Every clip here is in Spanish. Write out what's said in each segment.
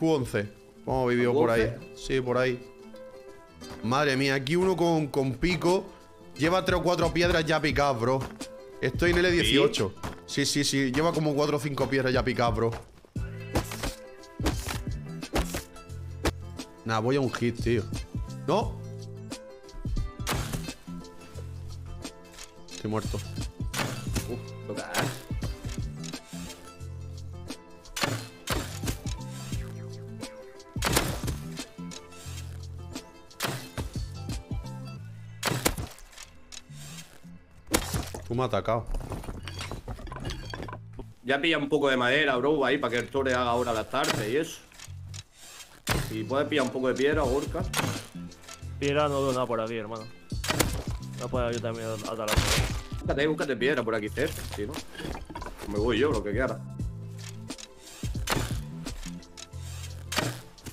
Q, Q11. Vamos vivió por ahí. Sí, por ahí. Madre mía, aquí uno con, con pico. Lleva tres o cuatro piedras ya picadas, bro. Estoy en L18. Sí, sí, sí. Lleva como cuatro o cinco piedras ya picadas, bro. Nah, voy a un hit, tío. ¡No! Estoy muerto. Me has atacado. Ya pilla un poco de madera, bro, ahí para que el Tore haga ahora las tardes y eso. Y puedes pillar un poco de piedra, Gorka. Piedra no veo nada por aquí, hermano. No puedo yo también a talar. Búscate, búscate piedra por aquí cerca, si no. Me voy yo, lo que quiera.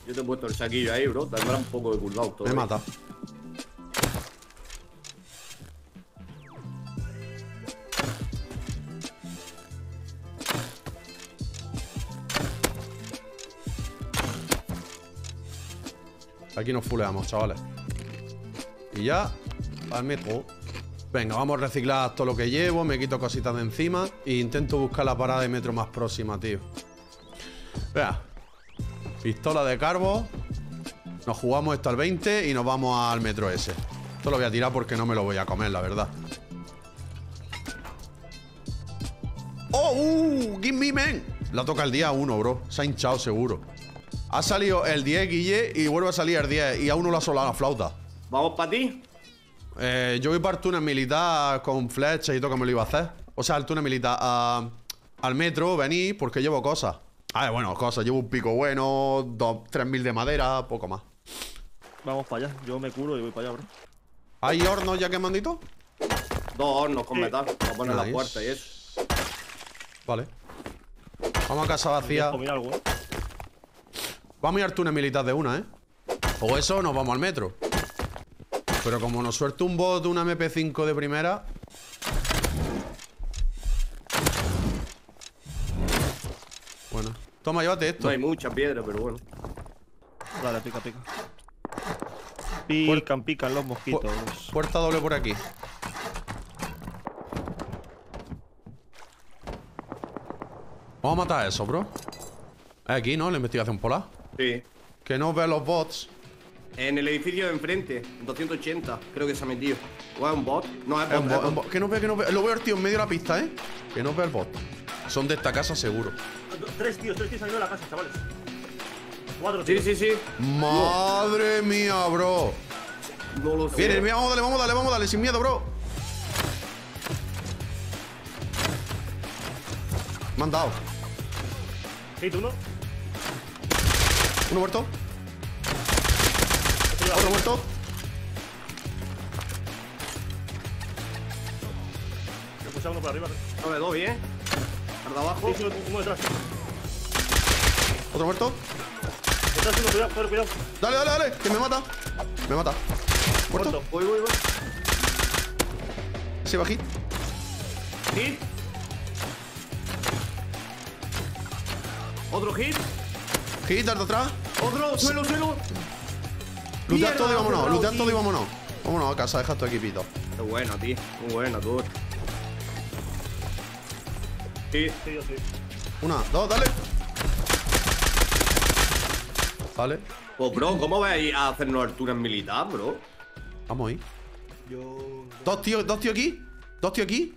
Yo te he puesto el saquillo ahí, bro. Tendrá un poco de cooldown todo. Me ahí. mata. Aquí nos fuleamos, chavales. Y ya, al metro. Venga, vamos a reciclar todo lo que llevo, me quito cositas de encima e intento buscar la parada de metro más próxima, tío. Vea. Pistola de carbo. Nos jugamos esto al 20 y nos vamos al metro ese. Esto lo voy a tirar porque no me lo voy a comer, la verdad. ¡Oh! Uh, ¡Give me, man! La toca el día 1, bro. Se ha hinchado seguro. Ha salido el 10, Guille, y vuelve a salir el 10. Y aún no lo ha solado la flauta. ¿Vamos para ti? Eh, yo voy para el túnel militar con flechas y todo que me lo iba a hacer. O sea, el túnel militar a- al metro, vení, porque llevo cosas. Ah, bueno, cosas. Llevo un pico bueno, dos, tres mil de madera, poco más. Vamos para allá. Yo me curo y voy para allá, bro. ¿Hay hornos ya que me han dicho? Dos hornos con metal. Para poner Nice. la puerta y eso. Vale. Vamos a casa vacía. Comida algo, ¿eh? Vamos a ir al túnel militar de una, ¿eh? O eso, nos vamos al metro. Pero como nos suelte un bot de una MP5 de primera. Bueno. Toma, llévate esto. No hay mucha piedra, pero bueno. Dale, pica, pica. Pican, pican los mosquitos. Puerta doble por aquí. Vamos a matar a eso, bro. Es aquí, ¿no? La investigación polar. Sí. Que no ve los bots. En el edificio de enfrente, 280, creo que se ha metido. ¿O es un bot? No, es Es bot. es bot, es un bot. bot. Que no ve, que no ve. Lo veo, tío, en medio de la pista, ¿eh? Que no ve el bot. Son de esta casa, seguro. Tres tíos, tres tíos saliendo de la casa, chavales. Cuatro Sí, tíos. sí, sí. Madre mía, bro. No lo sé. Viene, mira, vamos a darle, vamos a darle, vamos a darle, sin miedo, bro. Me han dado. Hit uno. Uno muerto. Otro muerto. Me puse uno por arriba. No le doy, ¿eh? De abajo. Sí, sí, uno detrás. Otro muerto. Detrás uno, cuidado, cuidado, cuidado. Dale, dale, dale. Que me mata. Me mata. Muerto. Muerto. Voy, voy, voy. Ese va hit. Hit. Otro hit. Hit, de atrás. Otro, suelo, suelo. Lutear Mierda, todo y vámonos. Lutear todo y vámonos. Vámonos a casa, deja tu equipito. Qué buena, tío. Muy buena, tú. Sí. Sí, yo sí. Una, dos, dale. Vale. Pues, bro, ¿cómo vais a hacernos túnel militar, bro? Vamos ahí. Yo. Dos tíos, dos tíos aquí. Dos tíos aquí.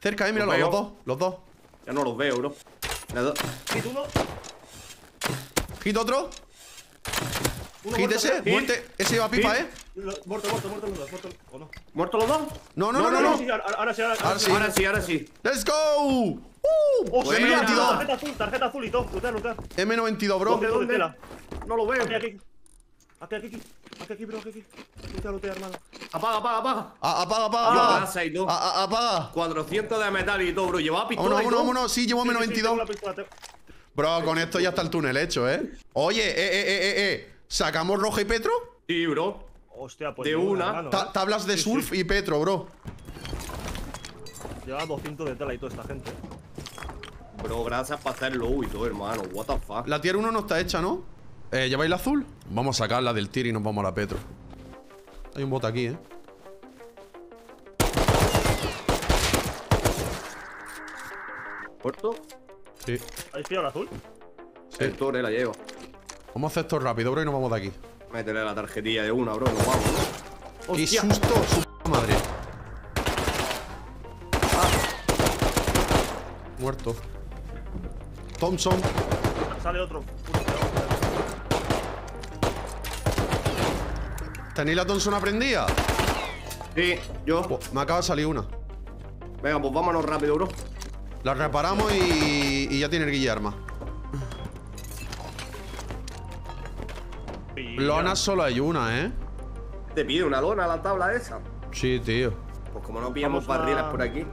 Cerca, eh, mira, Los los, dos. Los dos. Ya no los veo, bro. Do- Hit uno. Hit otro. Uno Hit muerto, ese. creo. Muerte. Ese va pipa, Hit. eh. Muerto, muerto, muerto, muerto, muerto. ¿O no? ¿Muertos los dos? No, no, no, no. no. Sí, ahora, ahora sí, ahora, Ahora sí. Ahora sí, ahora sí. ¡Let's go! ¡Uh! ¡Hostia! Buena. M92. Tarjeta azul, tarjeta azul y todo. Lutar, lutar. M92, bro. ¿Dónde, dónde? No lo veo. Aquí, aquí. Aquí, aquí, aquí. Aquí, aquí, bro, aquí, aquí. Lutea, lutea, hermano. Apaga, apaga, apaga. A- Apaga, apaga, casa apaga. y todo. A- a- Apaga. 400 de metal y todo, bro. Llevaba pistola vámonos, todo. vámonos. Sí, llevo Sí, sí, sí, tengo la M92. Bro, con esto ya está el túnel hecho, ¿eh? Oye, eh, eh, eh, eh, eh. ¿Sacamos Roja y Petro? Sí, bro. Hostia, pues. De una. Ta- ¿eh? tablas de Sí, surf sí. y Petro, bro. Lleva 200 de tela y toda esta gente. Bro, gracias por hacerlo y todo, hermano. What the fuck. La tier 1 no está hecha, ¿no? Eh, ¿Lleváis la azul? Vamos a sacarla del tier y nos vamos a la petro. Hay un bot aquí, ¿eh? ¿Puerto? Sí. ¿Habéis pillado el azul? El Tore la lleva. Vamos a hacer esto rápido, bro, y nos vamos de aquí. Métele la tarjetilla de una, bro. Nos vamos. ¡Qué ¡Hostia! susto! ¡Su madre! Muerto. Thompson. Sale otro. ¿Tenéis la Thompson aprendida? Sí, yo. Pues me acaba de salir una. Venga, pues vámonos rápido, bro. La reparamos y, y ya tiene el guillerma. Lona solo hay una, ¿eh? Te pide una lona la tabla esa. Sí, tío. Pues como no pillamos Vamos a- barriles por aquí.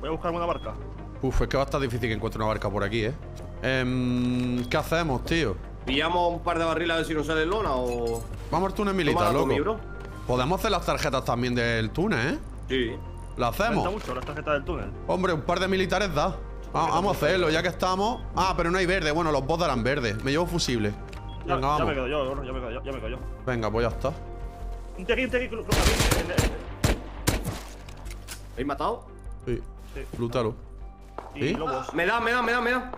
Voy a buscarme una barca. Uf, es que va a estar difícil que encuentre una barca por aquí, ¿eh? Em, ¿Qué hacemos, tío? ¿Pillamos un par de barriles a ver si nos sale lona o...? Vamos al túnel militar, loco. bro. Podemos hacer las tarjetas también del túnel, ¿eh? Sí. ¿La Me hacemos? mucho las tarjetas del túnel. Hombre, un par de militares da. Va- vamos a hacerlo, ya que estamos. Ah, pero no hay verde. Bueno, los bots darán verde. Me llevo fusible. Ya, Venga, ya vamos. me quedo yo, ya me quedo yo, ya me quedo yo. Venga, pues ya está. Un tequi, un tequi, ¿Habéis matado? Sí. Sí. Lútalo. Y ¿Sí? lobos. Me da, me da, me da, me da.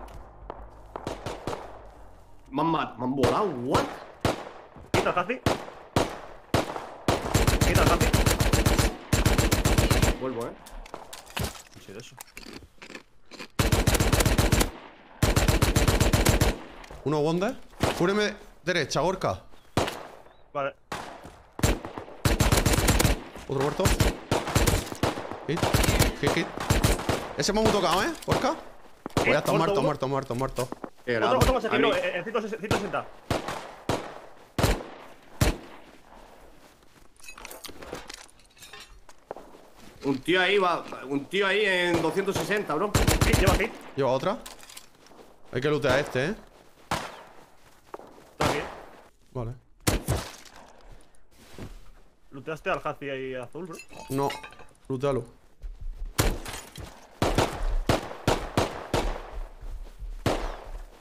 Me han, mat- me han volado, what? Quita el hazi. Quita el hazi. Vuelvo, eh. Sí, de eso. Uno Wonder. Cúreme derecha, Gorka. Vale. Otro muerto. Hit. Hit, hit. Ese me hemos tocado, ¿eh? Gorka. Pues ya está muerto muerto, muerto, muerto, muerto. Qué Otro, otro más A aquí, no, eh, en 160. Un tío ahí va. Un tío ahí en 260, bro. Sí, lleva hit. Lleva otra. Hay que lootear a este, ¿eh? Está aquí. Vale. Looteaste al hazi ahí azul, bro. No. Lútealo.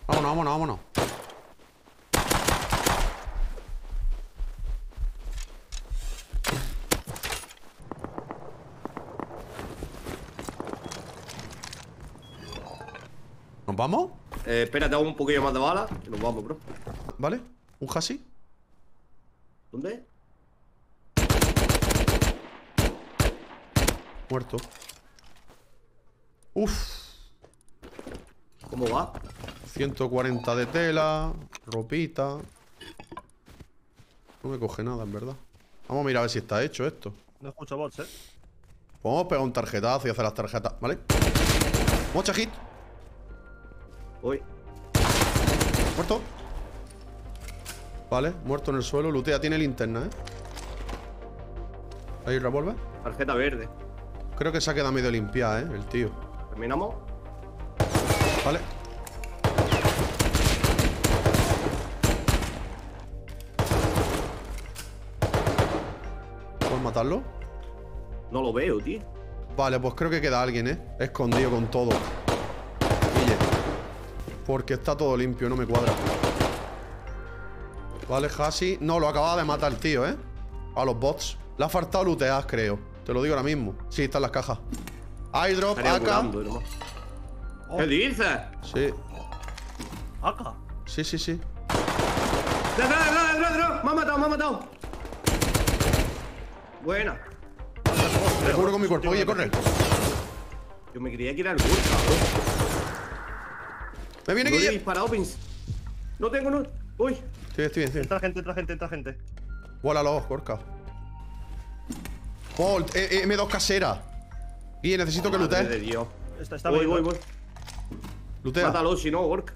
Vámonos, vámonos, vámonos. ¿Nos vamos? Eh, espérate, hago un poquillo más de bala. Y nos vamos, bro. ¿Vale? ¿Un hasi? ¿Dónde? Muerto. Uf. ¿Cómo va? 140 de tela, ropita. No me coge nada, en verdad. Vamos a mirar a ver si está hecho esto. No escucho bots, eh. Podemos pegar un tarjetazo y hacer las tarjetas, ¿vale? Mocha hit. Voy. Muerto. Vale, muerto en el suelo. Lutea, tiene linterna, ¿eh? Ahí revólver. Tarjeta verde. Creo que se ha quedado medio limpiada, ¿eh? El tío. ¿Terminamos? Vale. ¿Puedes matarlo? No lo veo, tío. Vale, pues creo que queda alguien, ¿eh? Escondido con todo. Porque está todo limpio, no me cuadra. Vale, Hasi. No, lo acababa de matar el tío, ¿eh? A los bots. Le ha faltado lootear, creo. Te lo digo ahora mismo. Sí, están las cajas. Estaría AK. hermano. ¿Qué dices? Sí, Acá. sí, sí, sí. ¡Detrás, detrás, detrás, detrás! ¡Me ha matado, me ha matado! Buena. Te cubro con mi cuerpo. Oye, corre. Yo me creía que era el Gurka, bro. Me viene No Guille. disparado, pins. No tengo, no. Uy. Estoy bien, estoy bien, estoy bien. Entra gente, entra gente, entra gente. Vuela los, Gorka. Bolt, eh, eh, M2 casera. Guille, necesito que Madre de. Dios. Está, está Voy, voy, venido. voy. Lootea. Mátalo si no, Gorka.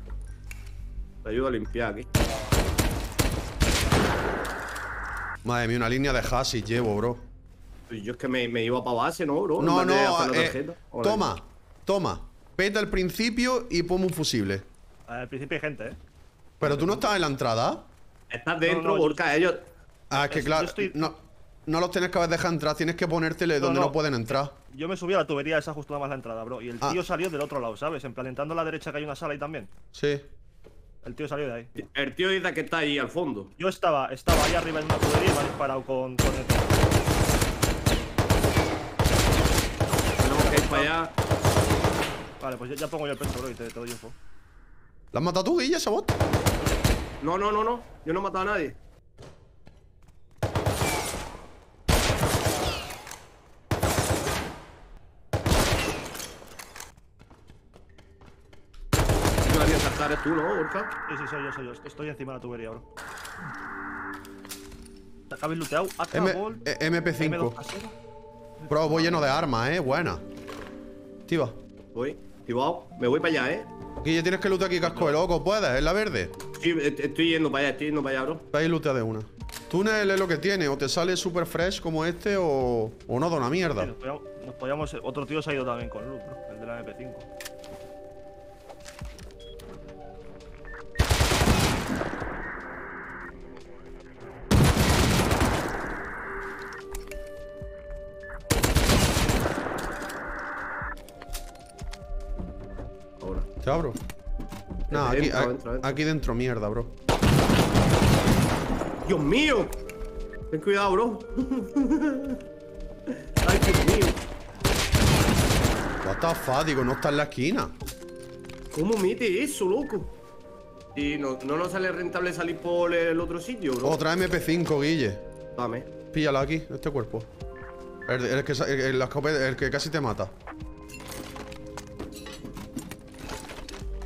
Te ayudo a limpiar aquí. Madre mía, una línea de Hasi llevo, bro. Y Yo es que me, me iba para base, ¿no, bro? No, no, la eh, toma, toma. Peta al principio y ponme un fusible. Al principio hay gente, eh. Pero tú no estabas en la entrada. Estás dentro, No, no, yo- Gorka. Ellos. Ah, es que Es- claro. estoy- No, no los tienes que haber dejado entrar, tienes que ponértele No, donde no, no. pueden entrar. Yo me subí a la tubería esa justo nada más la entrada, bro. Y el Ah. tío salió del otro lado, ¿sabes? En plan, entrando a la derecha que hay una sala ahí también. Sí. El tío salió de ahí. El tío dice que está ahí al fondo. Yo estaba, estaba ahí arriba en una tubería y me ha disparado con, con el Tenemos que ir para allá. Vale, pues ya, ya pongo yo el pecho, bro, y te, te doy info. ¿La has matado tú, Guille, bot? No, no, no, no. Yo no he matado a nadie. Yo haría saltar es tú, ¿no, Borja? Sí, sí, soy yo, soy yo. Estoy encima de la tubería, bro. ¿Te habéis looteado? AK, M- Gold, eh, MP5. M2 casero. Bro, voy lleno de armas, eh. Buena. Activa. Voy. Activado. Me voy para allá, ¿eh? Guille, tienes que lootear aquí casco de loco, ¿puedes? ¿Es la verde? Sí, estoy yendo para allá, estoy yendo para allá, bro. Ahí lootea de una. Túnel es lo que tiene, o te sale super fresh como este o, o no da una mierda. Sí, nos podíamos, nos podíamos- Otro tío se ha ido también con loot, bro. El de la MP5. ¿Te abro? No, aquí, Entra, a- entra, entra. aquí dentro mierda, bro. ¡Dios mío! Ten cuidado, bro. Ay, Dios mío. What the fuck, digo, no está en la esquina. ¿Cómo mete eso, loco? Y no, no nos sale rentable salir por el otro sitio, bro. Otra MP5, Guille. Dame. Píllala aquí, este cuerpo. El, el que, sa- el- el- la escopeta- el que casi te mata.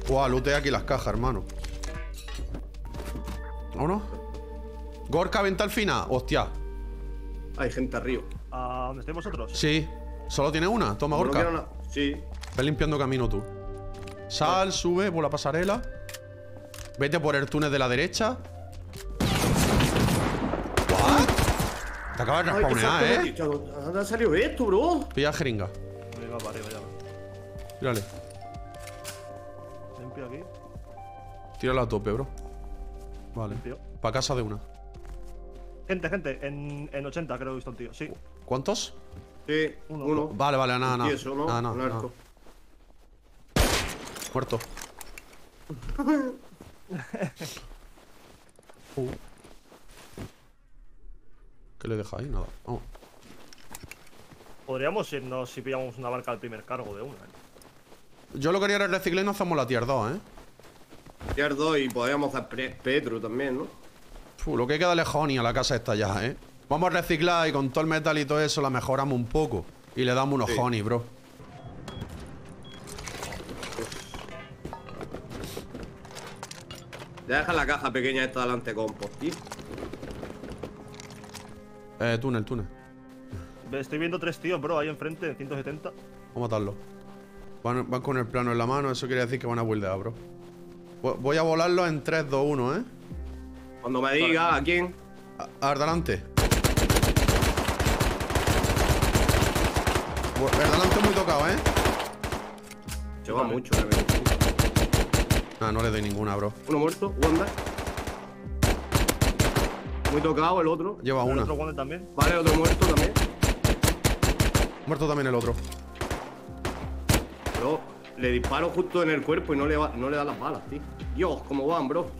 Buah, lootea aquí las cajas, hermano. ¿Vámonos? Gorka, venta al final. Hostia. Hay gente arriba. ¿A dónde estáis vosotros? Sí. Solo tiene una. Toma, Gorka. Sí. Ve limpiando camino tú. Sal, sube por la pasarela. Vete por el túnel de la derecha. ¿What? Te acabas de respawnear, ¿eh? ¿Dónde ha salido esto, bro? Pilla jeringa. Me va para arriba ya. Tírale. Limpio aquí. Tírala a tope, bro. Vale. Limpio. Pa' casa de una. Gente, gente. En, en 80 creo que he visto un tío. Sí. ¿Cuántos? Sí, Uno. uno. Vale, vale, nada, nada. Nada, nada. Muerto. Uh. ¿Qué le deja ahí? Nada. Vamos. Podríamos irnos si pillamos una barca al primer cargo de una. ¿eh? Yo lo que haría era reciclar y no hacemos la tier 2, ¿eh? Tier 2 y podríamos hacer Petro también, ¿no? Fu, lo que queda lejos y a la casa está ya, ¿eh? Vamos a reciclar y con todo el metal y todo eso la mejoramos un poco. Y le damos unos Sí. honey, bro. Ya deja la caja pequeña esta delante con tío. Eh, túnel, túnel. Estoy viendo tres tíos, bro, ahí enfrente, en 170. Vamos a matarlo. Van, van con el plano en la mano, eso quiere decir que van a buildear, bro. Vo- Voy a volarlo en 3, 2, 1, ¿eh? Cuando me diga a quién. A, a ver, delante. Bu- El delante muy tocado, ¿eh? Va mucho. Nah, no le doy ninguna, bro. Uno muerto, Wanda. Muy tocado el otro. Lleva El una. otro también. Vale, otro muerto también. Muerto también el otro. Bro, le disparo justo en el cuerpo y no le, va- no le da las balas, tío. Dios, cómo van, bro.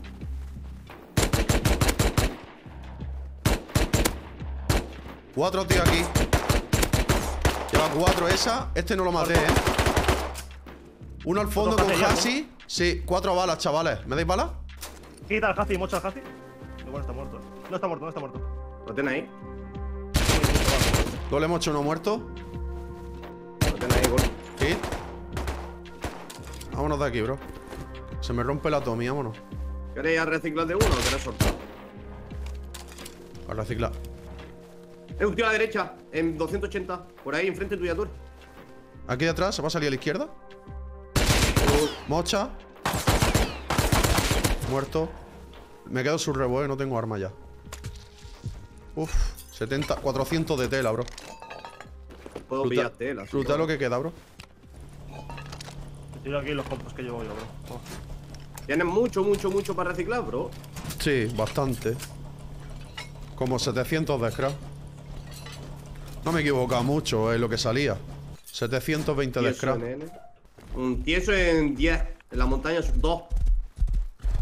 Cuatro, tío, aquí. Lleva cuatro esa. Este no lo maté, ¿eh? Uno al fondo con ¿no? Hasi. Sí, cuatro balas, chavales. ¿Me dais balas? Quita al Hazi, mocha al Hazi. Igual está muerto. No está muerto, no está muerto. ¿Lo tenéis ahí? Lo le hemos hecho uno muerto. Vámonos de aquí, bro. Se me rompe la Tommy, vámonos. ¿Queréis a reciclar de uno o queréis soltar? A reciclar. Es un tío a la derecha, en 280. Por ahí, enfrente tuya, tú. Aquí detrás, ¿se va a salir a la izquierda? Mocha. Muerto. Me quedo su rebo, eh, no tengo arma ya. Uf, 70, 400 de tela, bro. Puedo pillar tela. sí, Luta lo que queda, bro. Tiro aquí los compos que llevo yo, bro. Oh. Tienes mucho, mucho, mucho para reciclar, bro. Sí, bastante. Como 700 de scrap. No me he equivocado mucho en lo que salía. 720 de scrap. Un tieso en 10. En la montaña son dos.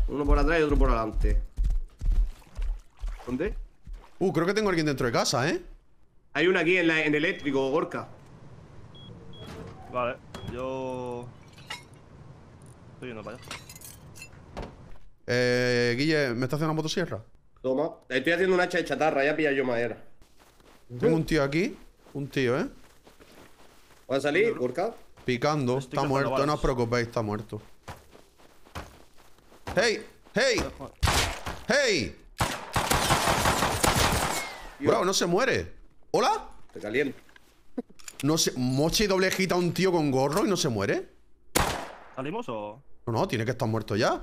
Uno por atrás y otro por adelante. ¿Dónde? Uh, creo que tengo a alguien dentro de casa, ¿eh? Hay una aquí en, la, en eléctrico, Gorka. Vale, yo. Estoy yendo para allá. Eh, Guille, ¿me está haciendo una motosierra? Toma. Estoy haciendo una hacha de chatarra, ya pilla yo madera. Tengo un tío aquí. Un tío, ¿eh? ¿Puedes salir, Gorka? Picando. Estoy Está muerto, balas. no os preocupéis, está muerto. ¡Hey! ¡Hey! ¡Hey! Bro, no se muere. ¿Hola? Te caliento. No se... Mocha y doble gita a un tío con gorro y no se muere. ¿Salimos o.? No, no, tiene que estar muerto ya.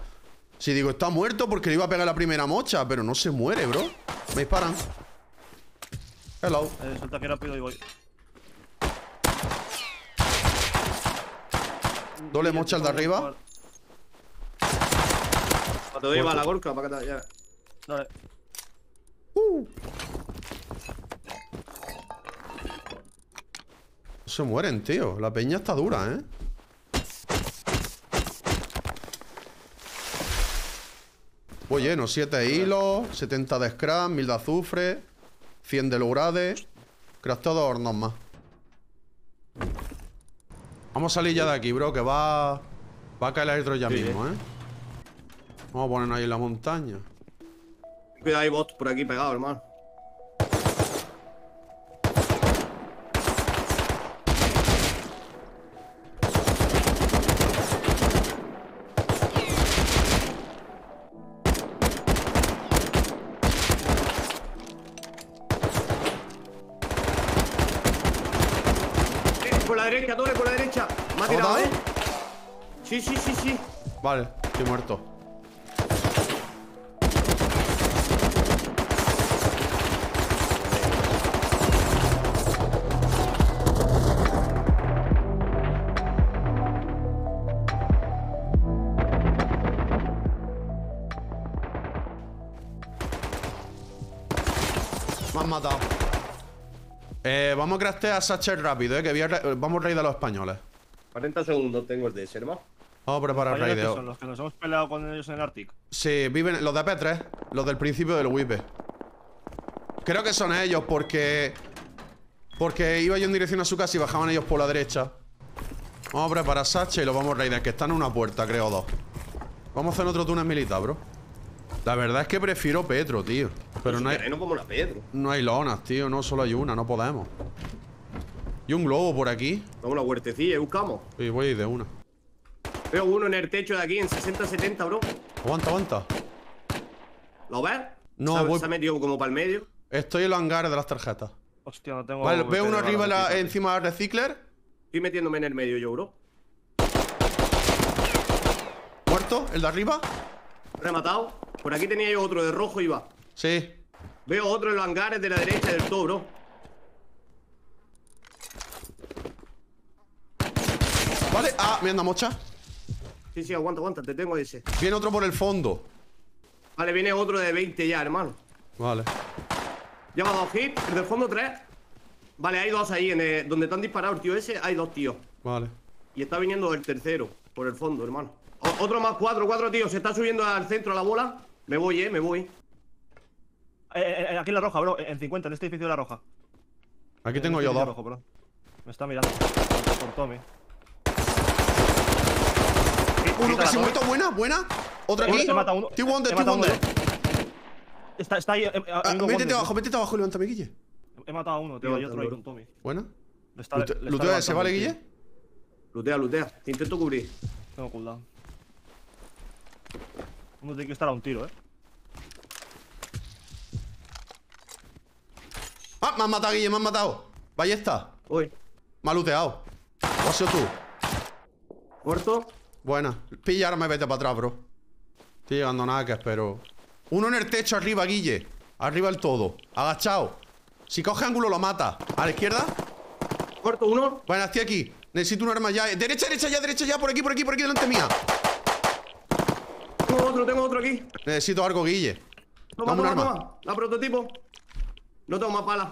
Si digo, está muerto porque le iba a pegar la primera mocha, pero no se muere, bro. Me disparan. Hello. Eh, suelta aquí rápido y voy. Doble mocha al de arriba. Te doy bala, Gorka, para que te... Ya. Dale. No se mueren, tío. La peña está dura, ¿eh? Pues lleno, 7 hilos, 70 de scrap, 1000 de azufre, 100 de lograde. Crafteo dos hornos más. Vamos a salir ya de aquí, bro, que va. Va a caer el aire ya Sí, mismo, ¿eh? Vamos a ponernos ahí en la montaña. Cuidado, hay bots por aquí pegados, hermano. Sí, sí, sí, sí. Vale, estoy muerto. Me han matado. Eh, vamos a craftear a Satchel rápido, eh, que voy a vamos rey de los españoles. 40 segundos tengo el de ese, hermano. Vamos a preparar que de son los que nos hemos peleado con ellos en el Arctic. Sí, viven los de P3, los del principio del WIPE. Creo que son ellos porque. Porque iba yo en dirección a su casa y bajaban ellos por la derecha. Vamos a preparar Sacha y los vamos a raidar, que están en una puerta, creo, dos. Vamos a hacer otro túnel militar, bro. La verdad es que prefiero Petro, tío. Pero no hay, como la Pedro. no hay lonas, tío. No, solo hay una, no podemos. Y un globo por aquí. Vamos a una huertecilla y buscamos. Y voy a ir de una. Veo uno en el techo de aquí en 60-70, bro. Aguanta, aguanta. ¿Lo ves? No, se, voy- se ha metido como para el medio. Estoy en los hangares de las tarjetas. Hostia, no tengo. Vale, veo uno arriba la- encima del recicler. Estoy metiéndome en el medio yo, bro. Muerto, el de arriba. Rematado. Por aquí tenía yo otro de rojo y va. Sí. Veo otro en los hangares de la derecha del todo, bro. Vale, ah, me anda mocha. Sí, sí, aguanta, aguanta, te tengo ese. Viene otro por el fondo. Vale, viene otro de 20 ya, hermano. Vale. Lleva dos hits, el del fondo tres. Vale, hay dos ahí, en el- donde te han disparado el tío ese, hay dos tíos. Vale. Y está viniendo el tercero, por el fondo, hermano. O- otro más, cuatro, cuatro tíos. Se está subiendo al centro la bola. Me voy, eh, me voy. Eh, eh, eh, aquí en la roja, bro. En 50, en este edificio de la roja. Aquí En tengo este yo dos. rojo, bro. Me está mirando. Por Tommy. Uno que se Quítala, muerto, buena, buena. Otra aquí. He matado uno, T-Wonder. Está, está ahí. eh, eh, Ah, métete abajo, métete abajo y levántame, Guille. He matado a uno, tío. Hay otro ahí con Tommy. Buena. Lutea ese, ¿vale. Guille? Lutea, lutea. Te intento cubrir. Tengo cooldown. Uno tiene que estar a un tiro, eh. Ah, me han matado, Guille, me han matado. Ballesta. Uy, Me ha luteado. ¿O has sido tú? muerto. Buena. Pilla, ahora me vete para atrás, bro. Estoy llegando a nada que espero. Uno en el techo arriba, Guille. Arriba del todo. Agachado. Si coge ángulo, lo mata. A la izquierda. Muerto uno. Bueno, estoy aquí. Necesito un arma ya. Derecha, derecha, ya, derecha, ya. Por aquí, por aquí, por aquí, delante mía. Tengo otro, tengo otro aquí. Necesito algo, Guille. Toma, Dame un toma, arma. toma. La prototipo. No tengo más balas.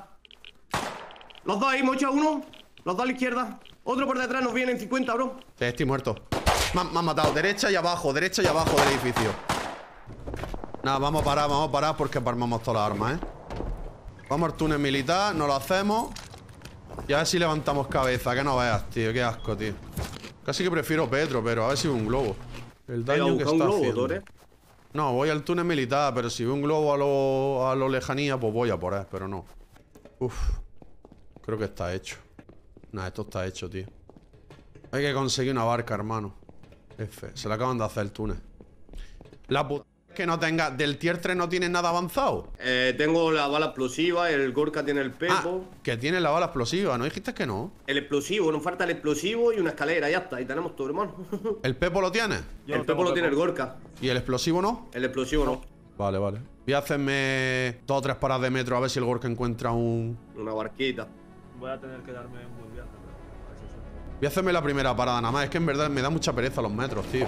Los dos ahí, mocha, uno. Los dos a la izquierda. Otro por detrás nos viene en 50, bro. Eh, Estoy muerto. Me, han- me han matado. Derecha y abajo, derecha y abajo del edificio. Nada, vamos a parar, vamos a parar porque parmamos todas las armas, ¿eh? Vamos al túnel militar, nos lo hacemos. Y a ver si levantamos cabeza, que no veas, tío. Qué asco, tío. Casi que prefiero Petro, pero a ver si veo un globo. El daño que está un globo, haciendo. Tore. No, voy al túnel militar, pero si veo un globo a lo, a lo lejanía, pues voy a por él, pero no. Uf. Creo que está hecho. Nah, esto está hecho, tío. Hay que conseguir una barca, hermano. F. Se le acaban de hacer el túnel. La puta es que no tenga... Del tier 3 no tiene nada avanzado. Eh, tengo la bala explosiva, el Gorka tiene el Ah, pepo. que tiene la bala explosiva. ¿No dijiste que no? El explosivo, nos falta el explosivo y una escalera, ya está. Y tenemos todo, hermano. ¿El Pepo lo tiene? Yo el no pepo lo tiene el Gorka. ¿Y el explosivo no? El explosivo no. Vale, vale. Voy a hacerme dos o tres paradas de metro a ver si el Gorka encuentra un... Una barquita. Voy a tener que darme un buen viaje, Voy a hacerme la primera parada nada más. Es que en verdad me da mucha pereza los metros, tío.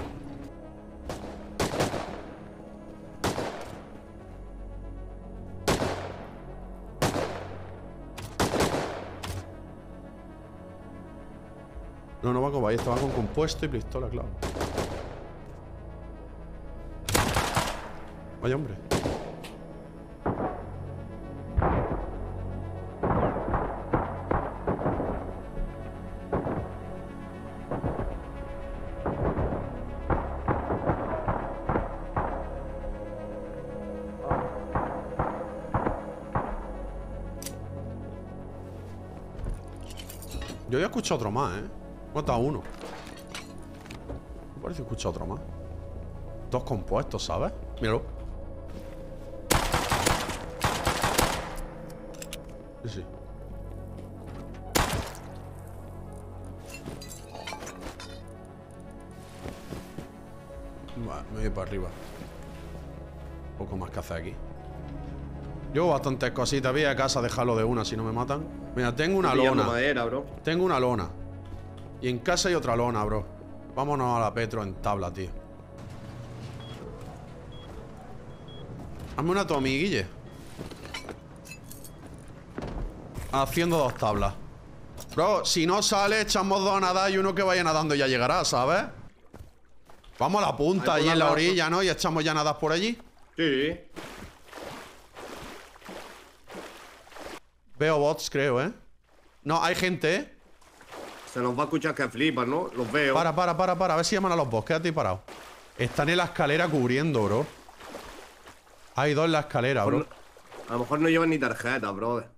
No, no va con ballesta, va con compuesto y pistola, claro. Vaya hombre. Escuchado otro más, ¿eh? Matado uno. Me parece escuchado otro más. Dos compuestos, ¿sabes? Míralo. Sí, sí. Vale, me voy para arriba. Poco más que hacer aquí. Llevo bastantes cositas. Voy a casa dejarlo de una si no me matan. Mira, tengo una Estoy lona. madera, bro. Tengo una lona. Y en casa hay otra lona, bro. Vámonos a la Petro en tabla, tío. Hazme una Tommy, Guille. Haciendo dos tablas. Bro, si no sale, echamos dos a nadar y uno que vaya nadando ya llegará, ¿sabes? Vamos a la punta, Ahí allí en la orilla, ¿no? Y echamos ya nadas por allí. Sí. Veo bots, creo, ¿eh? No, hay gente, ¿eh? Se nos va a escuchar que flipas, ¿no? Los veo. Para, para, para, para. A ver si llaman a los boss. Quédate ahí parado. Están en la escalera cubriendo, bro. Hay dos en la escalera, bro. A lo mejor no llevan ni tarjeta, brother.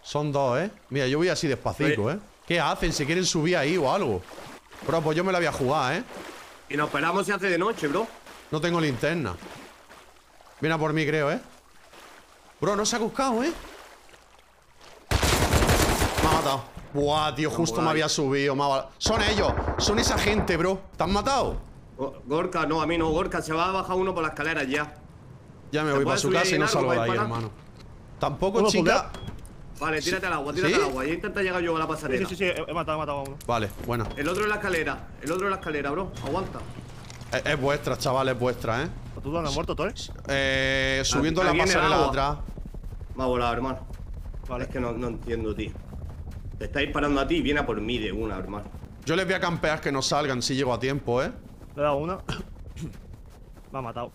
Son dos, ¿eh? Mira, yo voy así despacito. ¿eh? ¿Qué hacen? ¿Se quieren subir ahí o algo? Bro, pues yo me la voy a jugar, ¿eh? Y nos esperamos si hace de noche, bro. No tengo linterna. Viene a por mí, creo, ¿eh? Bro, no se ha buscado, ¿eh? Matado. Buah, tío, justo me ahí. había subido. me ha Son ellos. Son esa gente, bro. ¿Te han matado? Go- Gorka, no, a mí no. Gorka, se va a bajar uno por la escalera ya. Ya me ¿Te voy para su casa y no algo salgo de ahí, hermano. Tampoco, ¿Puedo chica. Vale, tírate al agua, tírate ¿Sí? al agua. Y intenta llegar yo a la Sí, pasarela. sí, sí, he, he matado, he matado a uno. Vale, buena. El otro en la escalera. El otro en la escalera, bro. Aguanta. Es, es vuestra, chaval, es vuestra, ¿eh? ¿Tú dónde has muerto, Tore? Eh, subiendo la pasarela de atrás. Me ha volado, hermano. Vale. Es que no, no entiendo, tío. Te está disparando a ti y viene a por mí de una, hermano. Yo les voy a campear que no salgan si llego a tiempo, ¿eh? Le he dado una. Me ha matado.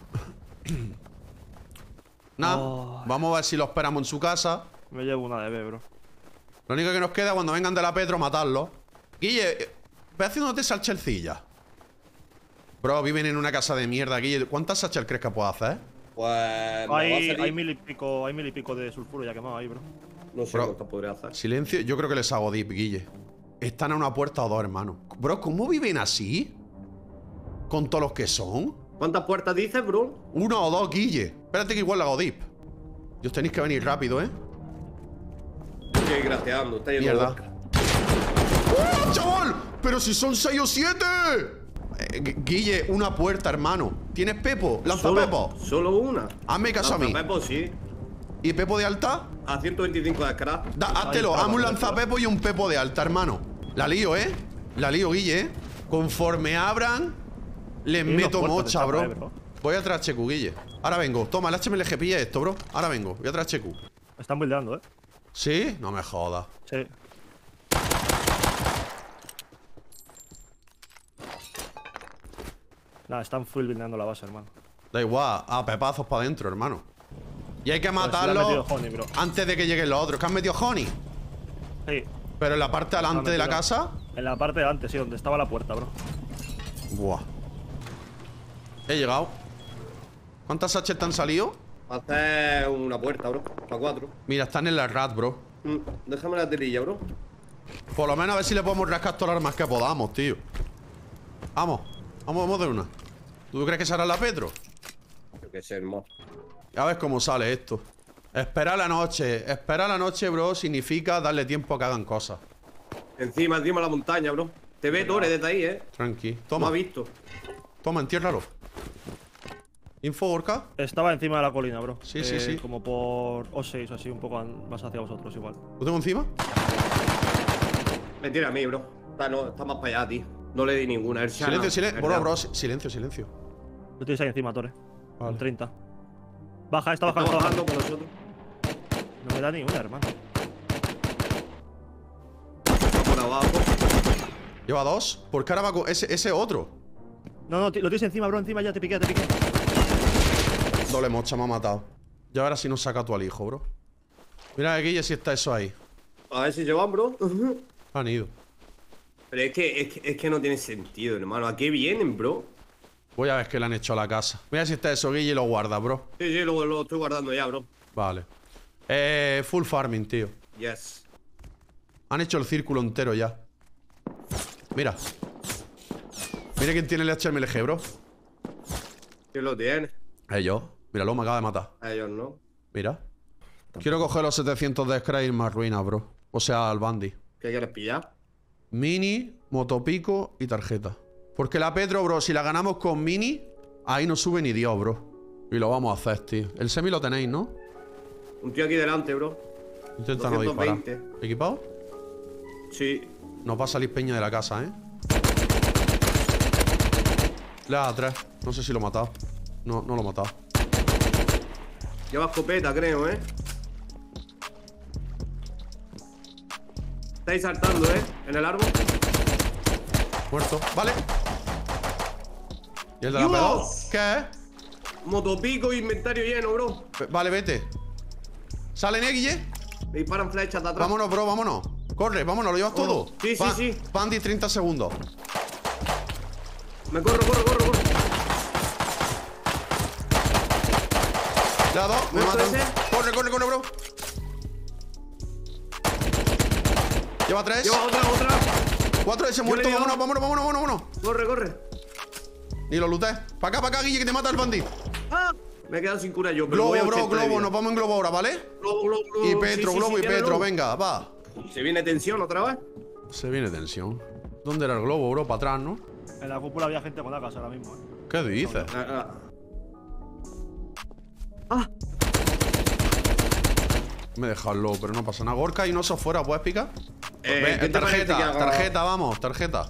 Nada, Oh. vamos a ver si lo esperamos en su casa. Me llevo una de B, bro. Lo único que nos queda cuando vengan de la Petro matarlos. Guille, eh, ve haciéndote salchelcilla. Bro, viven en una casa de mierda, Guille. ¿Cuántas sachel crees que puedo hacer? Pues. Hay, hay mil y pico, hay mil y pico de sulfuro ya quemado ahí, bro. No sé Bro. cuánto podría hacer. Silencio, yo creo que les hago dip, Guille. Están a una puerta o dos, hermano. Bro, ¿cómo viven así? ¿Con todos los que son? ¿Cuántas puertas dices, bro? Uno o dos, Guille. Espérate que igual le hago dip. Os tenéis que venir rápido, ¿eh? Estoy grateando, está Mierda. ¡Oh, ¡Chaval! ¡Pero si son seis o siete! Eh, Gu- Guille, una puerta, hermano. ¿Tienes Pepo? Lanza Solo, Pepo. solo una. Hazme caso a mí. Pepo, sí. ¿Y Pepo de alta? A 125 de. Da, háztelo, hazme un lanzapepo y un Pepo de alta, hermano. La lío, ¿eh? La lío, Guille, ¿eh? Conforme abran, les Hay meto mocha, chapa, bro. eh, bro. Voy atrás, Checu, Guille. Ahora vengo. Toma, el HMLG pilla esto, bro. Ahora vengo. Voy atrás, Checu. Están buildeando, eh. ¿Sí? No me jodas. Sí. Nada, están full blindando la base, hermano. Da igual, a pepazos para adentro, hermano. Y hay que matarlo metido honey, bro. antes de que lleguen los otros. ¿Que han metido honey? Sí. Pero en la parte delante de la casa. En la parte de antes, sí, donde estaba la puerta, bro. Buah. He llegado. ¿Cuántas H te han salido? Hacer una puerta, bro. Para cuatro. Mira, están en la rat, bro. Mm, déjame la tirilla, bro. Por lo menos a ver si le podemos rascar todas las armas que podamos, tío. Vamos, vamos, vamos de una. ¿Tú crees que será la Petro? Yo qué sé, hermano. A ver cómo sale esto. Esperar la noche. Esperar la noche, bro, significa darle tiempo a que hagan cosas. Encima, encima de la montaña, bro. Te ve Tore desde ahí, eh. Tranqui. No Toma, ha visto. toma, entiérralo. ¿Info, Gorka? Estaba encima de la colina, bro. Sí, sí, sí. Como por O6, así, un poco más hacia vosotros, igual. ¿Lo tengo encima? Me tira a mí, bro. Está, no, está más para allá, tío. No le di ninguna. El Silencio, silencio. Bro, bro, si- silencio, silencio. Lo tienes ahí encima, Tore. Vale. En 30. Baja, está bajando, está bajando con nosotros. No me da ni una, hermano. Está por abajo. Lleva dos. ¿Por qué ahora va con ese, ese otro? No, no, lo tienes encima, bro, encima ya, te piqué, te piqué. Doble mocha, me ha matado. Y ahora si no saca tú al hijo, bro. Mira, Guille, si está eso ahí. A ver si llevan, bro. Han ido. Pero es que, es que, es que no tiene sentido, hermano. ¿A qué vienen, bro? Voy a ver qué le han hecho a la casa. Mira si está eso, Guille, y lo guarda, bro. Sí, sí, lo, lo estoy guardando ya, bro. Vale. Eh, full farming, tío. Yes. Han hecho el círculo entero ya. Mira. Mira quién tiene el HMLG, bro. ¿Quién lo tiene? Ellos. Míralo, me acaba de matar. A ellos no. Mira. Quiero coger los 700 de Scry y más ruinas, bro. O sea, al Bandy. ¿Qué quieres pillar? Mini, motopico y tarjeta. Porque la Petro, bro, si la ganamos con Mini, ahí no sube ni Dios, bro. Y lo vamos a hacer, tío. El semi lo tenéis, ¿no? Un tío aquí delante, bro. Intenta no disparar. 220. ¿Equipado? Sí. Nos va a salir peña de la casa, ¿eh? Le da tres. No sé si lo he matado. No, no lo he matado. Lleva escopeta, creo, ¿eh? Estáis saltando, ¿eh? En el árbol. Muerto. Vale. ¿Y el de la pegado? ¿Qué? Motopico, inventario lleno, bro. Vale, vete. ¿Salen, eh, Guille? Me disparan flechas de atrás. Vámonos, bro, vámonos. Corre, vámonos, ¿lo llevas todo? Sí, sí, sí. Pandy, 30 segundos. Me corro, corro, corro, corro. Da dos, me ¿Muerto matan. ese? Corre, corre, corre, bro. Lleva tres. Lleva otra, otra. Cuatro ese le muerto. vámonos, vámonos, vámonos, vámonos. Corre, corre. Ni lo luté. Pa' acá, pa' acá, Guille, que te mata el bandit. ¡Ah! Me he quedado sin cura yo, pero Globo, voy a bro, 80 de globo. Nos vamos en globo ahora, ¿vale? Globo, globo, globo. Y Petro, Sí, sí, globo sí, y Petro. globo. Venga, va. Se viene tensión otra vez. Se viene tensión. ¿Dónde era el globo, bro? Para atrás, ¿no? En la cúpula había gente con dagas ahora mismo, eh. ¿Qué dices? Ah, ah. Me he dejado el lobo, pero no pasa nada. Gorka y no sos fuera, ¿puedes picar? Eh, Ven, ¿qué te parece tarjeta, haga? tarjeta, vamos, tarjeta.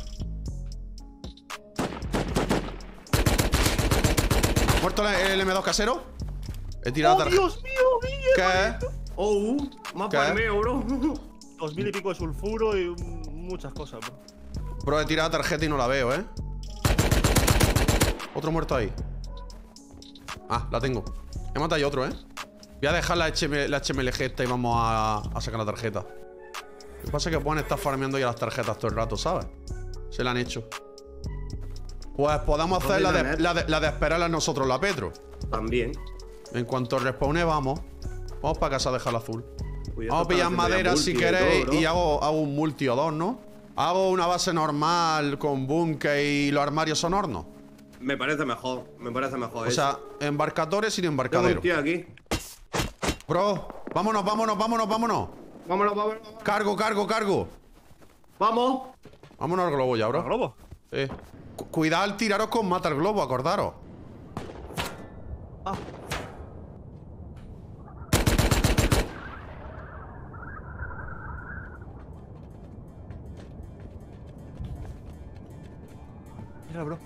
¿Muerto el, el M2 casero? He tirado ¡Oh, tarjeta. Dios mío, Guille! ¿Qué? Oh, más ¿Qué? palmeo, bro. Dos mil y pico de sulfuro y muchas cosas, bro. Bro, he tirado tarjeta y no la veo, ¿eh? Otro muerto ahí. Ah, la tengo. He matado yo otro, ¿eh? Voy a dejar la, HM, la HMLG esta y vamos a, a sacar la tarjeta. Lo que pasa es que pueden estar farmeando ya las tarjetas todo el rato, ¿sabes? Se la han hecho. Pues podemos hacer la de, la, de, la de esperarla nosotros, la Petro. También. En cuanto respawne, vamos. Vamos para casa a dejar el azul. Uy, Vamos a pillar madera si de queréis y hago, hago un multi o dos, ¿no? Hago una base normal con búnker y los armarios son hornos. Me parece mejor, me parece mejor. O sea, embarcadores sin tengo embarcadero. un tío aquí. Bro, vámonos, vámonos, vámonos, vámonos. Vámonos, vámonos. vámonos. Cargo, cargo, cargo. Vamos. Vámonos al globo ya, ¿El bro. globo? Sí. Cu- Cuidado al tiraros con mata el globo, acordaros. Ah. Mira, bro.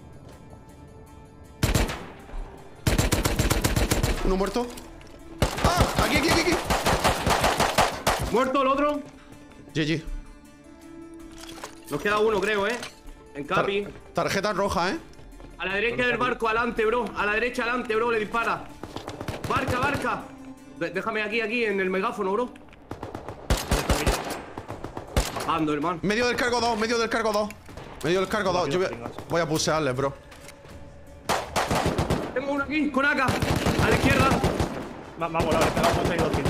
Uno muerto. ¡Ah! Aquí, aquí, aquí, aquí. Muerto el otro. GG. Nos queda uno, creo, ¿eh? En Tar- Capi. tarjeta roja, ¿eh? A la derecha del barco, adelante, bro. A la derecha, adelante, bro, le dispara. Barca, barca. De- déjame aquí, aquí, en el megáfono, bro. Bajando, hermano. Medio del cargo 2, medio del cargo 2. Medio del cargo 2. Yo voy a, voy a pusearles, bro. Tengo uno aquí, con AK. A la izquierda. Me, me ha volado, pegado 6 dos kills.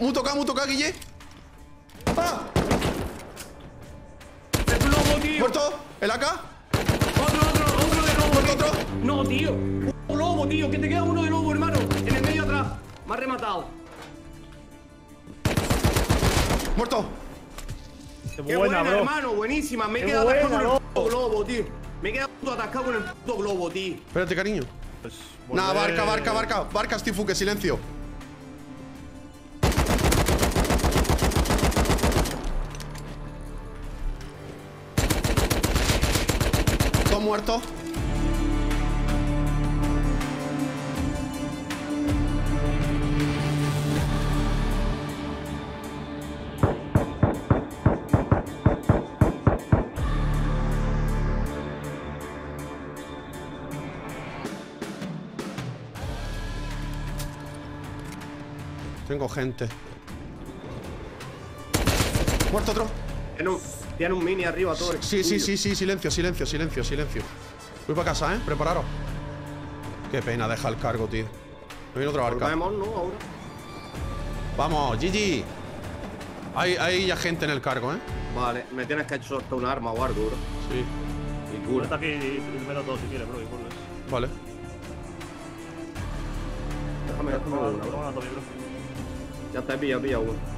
Muto K, muto K, Guille. ¡Ah! ¿Muerto? ¿El AK? Otro, otro, otro de lobo. ¿Muerto tío. otro? No, tío. Un lobo, tío. Que te queda uno de lobo, hermano. En el medio atrás. Me ha rematado. ¿Muerto? Qué Qué buena, buena, bro. hermano. Buenísima. Me he Qué quedado atascado con el puto globo, tío. Me he quedado puto atascado con el puto globo, tío. Espérate, cariño. Pues, Nada, volver- barca, barca, barca. Barca, Stifuque, silencio. Dos muertos. Tengo gente. Muerto otro. Tiene un, tiene un mini arriba todo. el Sí, sí, sí, sí, silencio, silencio, silencio, silencio. Voy para casa, ¿eh? Prepararos. Qué pena deja el cargo, tío. Me viene otra barca. Volvemos, ¿no? Ahora. Vamos, GG. Hay, hay ya gente en el cargo, ¿eh? Vale, me tienes que soltar un arma o algo, bro. Sí. Y cura. está aquí meto todo si quieres, bro. Y vuelves. Vale. Déjame, déjame una, bro. Ya está, he pillado, he pillado uno.